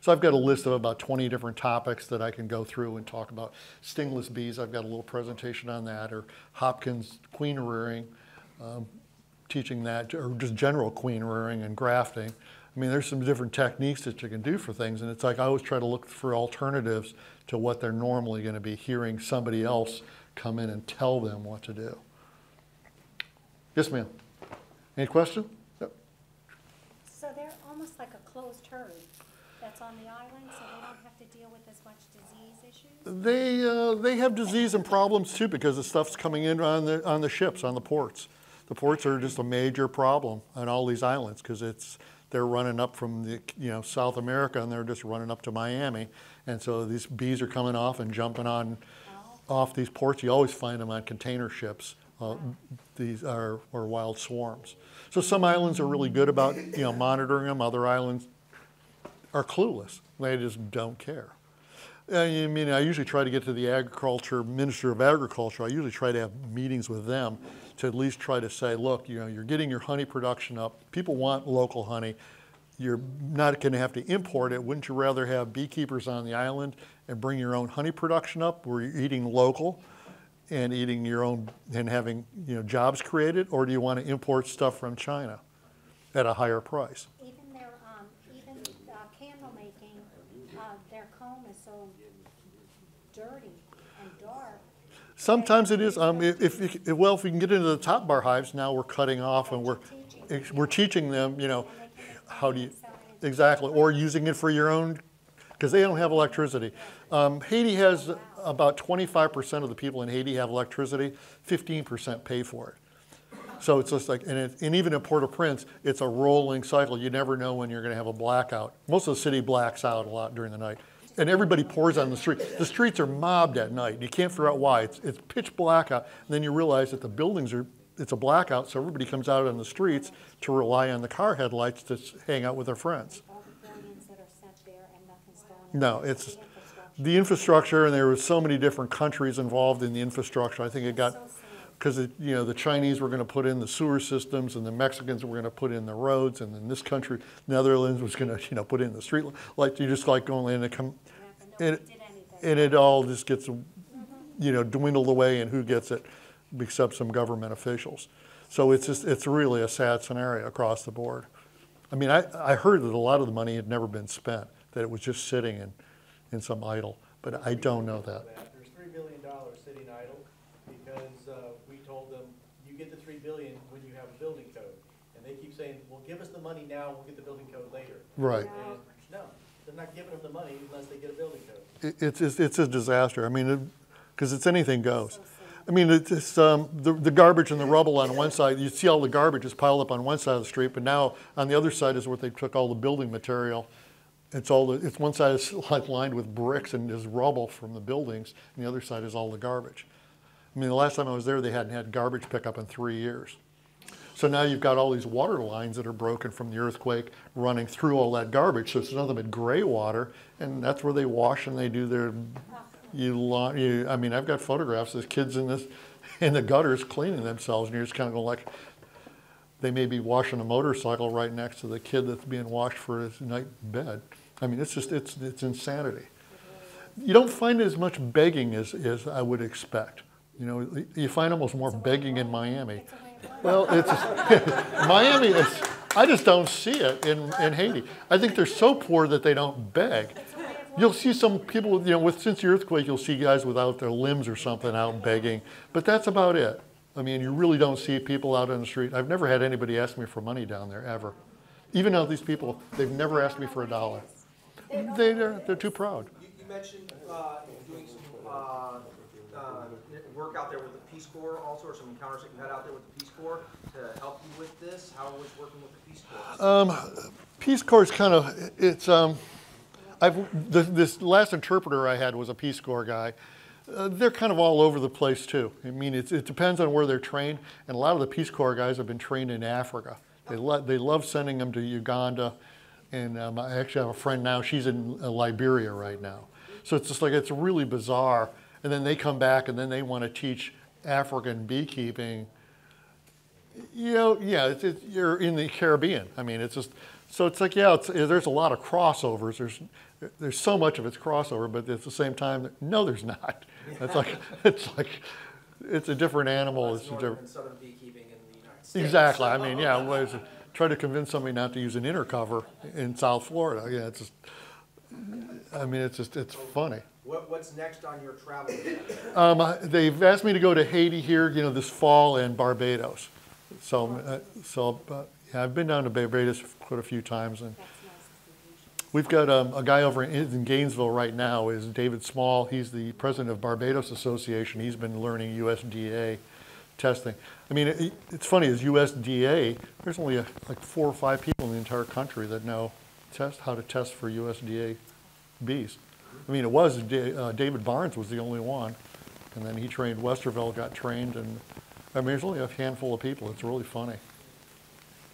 So I've got a list of about 20 different topics that I can go through and talk about. Stingless bees, I've got a little presentation on that, or Hopkins queen rearing, um, teaching that, or just general queen rearing and grafting. I mean, there's some different techniques that you can do for things, and it's like I always try to look for alternatives to what they're normally going to be hearing somebody else come in and tell them what to do. Yes, ma'am. Any question? Yep. So they're almost like a closed herd that's on the island, so they don't have to deal with as much disease issues? They, uh, they have disease and problems too because the stuff's coming in on the, on the ships, on the ports. The ports are just a major problem on all these islands because it's, they're running up from the, you know, South America and they're just running up to Miami. And so these bees are coming off and jumping on, off these ports. You always find them on container ships. Uh, these are, are wild swarms. So some islands are really good about, you know, monitoring them. Other islands are clueless. They just don't care. I mean, I usually try to get to the agriculture, Minister of Agriculture, I usually try to have meetings with them to at least try to say, look, you know, you're getting your honey production up. People want local honey. You're not going to have to import it. Wouldn't you rather have beekeepers on the island and bring your own honey production up where you're eating local and eating your own and having, you know, jobs created? Or do you want to import stuff from China at a higher price? Even their, um, even, uh, candle making, uh, their comb is so dirty and dark. Sometimes it is, um, if, if, you- well, if we can get into the top bar hives, now we're cutting off and we're, we're teaching them, you know, how do you, exactly, or using it for your own, because they don't have electricity. Um, Haiti has about twenty-five percent of the people in Haiti have electricity, fifteen percent pay for it. So it's just like, and, it, and even in Port-au-Prince, it's a rolling cycle. You never know when you're going to have a blackout. Most of the city blacks out a lot during the night. And everybody pours on the street. The streets are mobbed at night. You can't figure out why. It's, it's pitch black out. And then you realize that the buildings are, it's a blackout, so everybody comes out on the streets to rely on the car headlights to hang out with their friends. All the that are sent there and nothing's going on. No, it's the infrastructure, and there were so many different countries involved in the infrastructure. I think it got, because you know, the Chinese were gonna put in the sewer systems, and the Mexicans were gonna put in the roads, and then this country, Netherlands was gonna, you know, put in the street, like, you just like going in and come, and, it- and it all just gets, you know, dwindled away, and who gets it, except some government officials. So it's just, it's really a sad scenario across the board. I mean, I, I heard that a lot of the money had never been spent, that it was just sitting in, in some idle, but I don't know that. There's three billion dollars sitting idle because, uh, we told them, you get the three billion when you have a building code. And they keep saying, well, give us the money now, we'll get the building code later. Right. And, no, they're not giving them the money unless they get a building code. It- It's, it's, it's a disaster. I mean, because it's anything goes. I mean, it's, it's, um, the, the garbage and the rubble on one side, you see all the garbage is piled up on one side of the street, but now on the other side is where they took all the building material. It's all, the it's one side is like lined with bricks and is rubble from the buildings, and the other side is all the garbage. I mean, the last time I was there, they hadn't had garbage pickup in three years. So now you've got all these water lines that are broken from the earthquake running through all that garbage. So it's nothing but gray water, and that's where they wash and they do their. You, you I mean, I've got photographs of kids in this, in the gutters cleaning themselves, and you're just kind of going like, they may be washing a motorcycle right next to the kid that's being washed for his night bed. I mean, it's just it's it's insanity. You don't find as much begging as, as I would expect. You know, you find almost more begging in Miami. Well, it's Miami is. I just don't see it in, in Haiti. I think they're so poor that they don't beg. You'll see some people, you know, with since the earthquake, you'll see guys without their limbs or something out begging, but that's about it. I mean, you really don't see people out on the street. I've never had anybody ask me for money down there ever. Even though these people, they've never asked me for a dollar. They, they're, they're too proud. You, you mentioned, uh, doing some, uh, uh, work out there with the Peace Corps also, or some encounters that you had out there with the Peace Corps to help you with this? How was working with the Peace Corps? Um, Peace Corps is kind of, it's, um, I've, this, this last interpreter I had was a Peace Corps guy. Uh, they're kind of all over the place too. I mean, it's, it depends on where they're trained, and a lot of the Peace Corps guys have been trained in Africa. They, lo- they love sending them to Uganda, and um, I actually have a friend now, she's in uh, Liberia right now. So it's just like, it's really bizarre. And then they come back and then they want to teach African beekeeping you know, yeah, it's, it's, you're in the Caribbean. I mean, it's just so it's like yeah, it's, there's a lot of crossovers. There's there's so much of it's crossover, but at the same time, no, there's not. It's like it's like it's a different animal. That's It's a different, southern beekeeping in the United States. exactly. I mean, yeah. What is it? Try to convince somebody not to use an inner cover in South Florida. Yeah, it's just. I mean, it's just it's funny. What, what's next on your travel? Um, they've asked me to go to Haiti here, you know, this fall and Barbados. So, uh, so uh, yeah, I've been down to Barbados quite a few times, and That's nice of the we've got um, a guy over in, in Gainesville right now. Is David Small? He's the president of Barbados Association. He's been learning USDA testing. I mean, it, it's funny. As USDA, there's only a, like four or five people in the entire country that know test how to test for USDA bees. I mean, it was uh, David Barnes was the only one, and then he trained. Westerville got trained, and I mean, there's only a handful of people. It's really funny.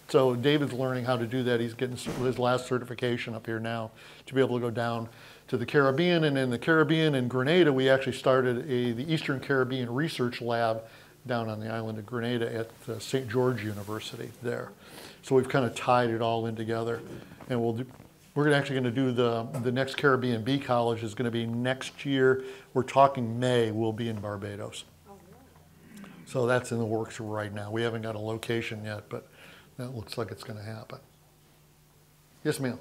So David's learning how to do that. He's getting his last certification up here now to be able to go down to the Caribbean. And in the Caribbean and Grenada, we actually started a, the Eastern Caribbean Research Lab down on the island of Grenada at uh, St. George University there. So we've kind of tied it all in together. And we'll do, we're actually going to do the, the next Caribbean Bee College is going to be next year. We're talking May, we'll be in Barbados. So that's in the works right now. We haven't got a location yet, but that looks like it's gonna happen. Yes, ma'am?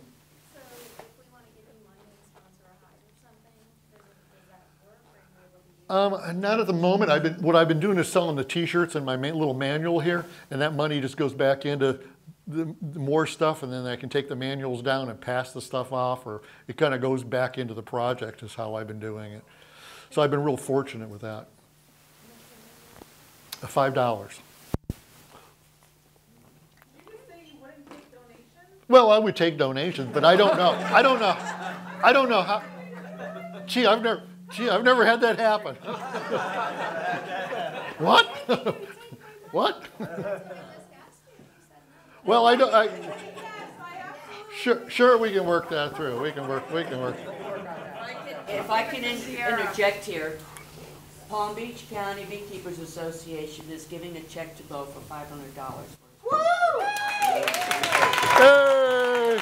So if we wanna give you money and sponsor a hide or something, does, it- does that work or are you able to use? Um, not at the moment. I've been, what I've been doing is selling the T-shirts and my little manual here, and that money just goes back into the, the more stuff, and then I can take the manuals down and pass the stuff off, or it kind of goes back into the project. Is how I've been doing it. So I've been real fortunate with that. Uh, Five dollars. Well, I would take donations, but I don't know. I don't know. I don't know how. Gee, I've never. Gee, I've never had that happen. what? what? well, I don't. I, sure, sure, we can work that through. We can work. We can work. If I can interject here, Palm Beach County Beekeepers Association is giving a check to Bo for five hundred dollars. Woo! Hey!